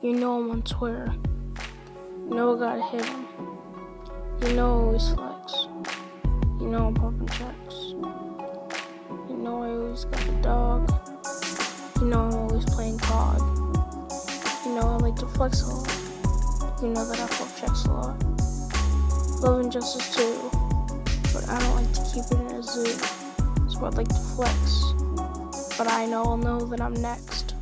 You know I'm on Twitter. You know I gotta hit him. You know I always flex. You know I'm popping checks. You know I always got the dog. You know I'm always playing COD. You know I like to flex a lot. You know that I pop checks a lot. Love and justice too. But I don't like to keep it in a zoo. So I'd like to flex. But I know I'll know that I'm next.